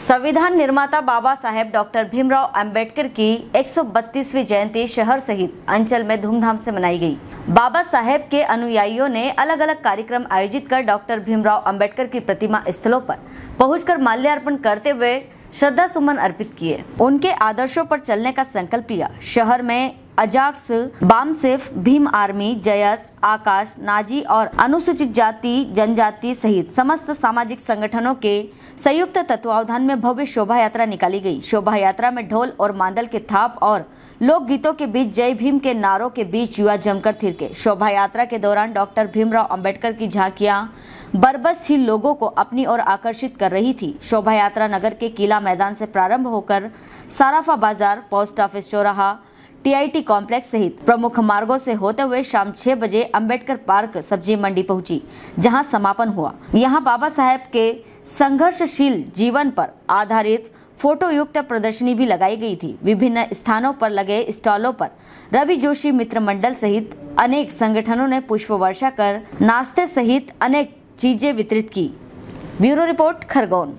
संविधान निर्माता बाबा साहेब डॉक्टर भीमराव अंबेडकर की 132वीं जयंती शहर सहित अंचल में धूमधाम से मनाई गई। बाबा साहेब के अनुयायियों ने अलग अलग कार्यक्रम आयोजित कर डॉक्टर भीमराव अंबेडकर की प्रतिमा स्थलों पर पहुंचकर माल्यार्पण करते हुए श्रद्धा सुमन अर्पित किए। उनके आदर्शों पर चलने का संकल्प लिया। शहर में अजाक्स, बामसेफ, भीम आर्मी, जयस, आकाश, नाजी और अनुसूचित जाति, जनजाति सहित समस्त सामाजिक संगठनों के संयुक्त तत्वावधान में भव्य शोभा यात्रा निकाली गई। शोभा यात्रा में ढोल और मांदल के थाप और लोक गीतों के बीच जय भीम के नारों के बीच युवा जमकर थिरके शोभा यात्रा के दौरान डॉक्टर भीमराव अंबेडकर की झांकियाँ बरबस ही लोगों को अपनी ओर आकर्षित कर रही थी। शोभा यात्रा नगर के किला मैदान से प्रारंभ होकर साराफा बाज़ार, पोस्ट ऑफ़िस, चौराहा टीआईटी कॉम्प्लेक्स सहित प्रमुख मार्गों से होते हुए शाम छह बजे अंबेडकर पार्क सब्ज़ी मंडी पहुँची, जहाँ समापन हुआ। यहाँ बाबा साहेब के संघर्षशील जीवन पर आधारित फ़ोटो युक्त प्रदर्शनी भी लगाई गई थी। विभिन्न स्थानों पर लगे स्टॉलों पर रवि जोशी मित्र मंडल सहित अनेक संगठनों ने पुष्प वर्षा कर नाश्ते सहित अनेक चीज़ें वितरित की। Bureau report Khargone.